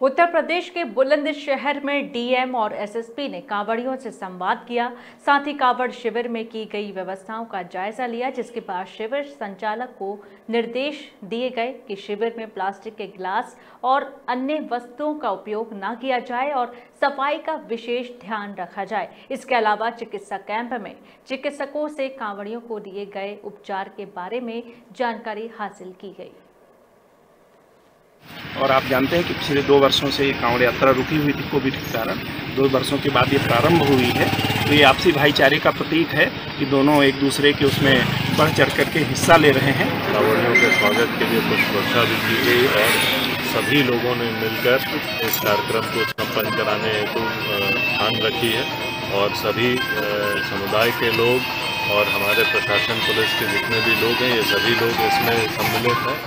उत्तर प्रदेश के बुलंदशहर में डीएम और एसएसपी ने कांवड़ियों से संवाद किया। साथ ही कांवड़ शिविर में की गई व्यवस्थाओं का जायजा लिया, जिसके बाद शिविर संचालक को निर्देश दिए गए कि शिविर में प्लास्टिक के गिलास और अन्य वस्तुओं का उपयोग न किया जाए और सफ़ाई का विशेष ध्यान रखा जाए। इसके अलावा चिकित्सा कैंप में चिकित्सकों से कांवड़ियों को दिए गए उपचार के बारे में जानकारी हासिल की गई। और आप जानते हैं कि पिछले दो वर्षों से ये कांवड़ यात्रा रुकी हुई थी कोविड के कारण। दो वर्षों के बाद ये प्रारंभ हुई है। तो ये आपसी भाईचारे का प्रतीक है कि दोनों एक दूसरे के उसमें बढ़ चढ़ करके हिस्सा ले रहे हैं। कांवड़ियों के स्वागत के लिए कुछ सुरक्षा भी की गई और सभी लोगों ने मिलकर इस कार्यक्रम को संपन्न कराने हेतु ध्यान रखी है और सभी समुदाय के लोग और हमारे प्रशासन, पुलिस के जितने भी लोग हैं, ये सभी लोग इसमें सम्मिलित हैं।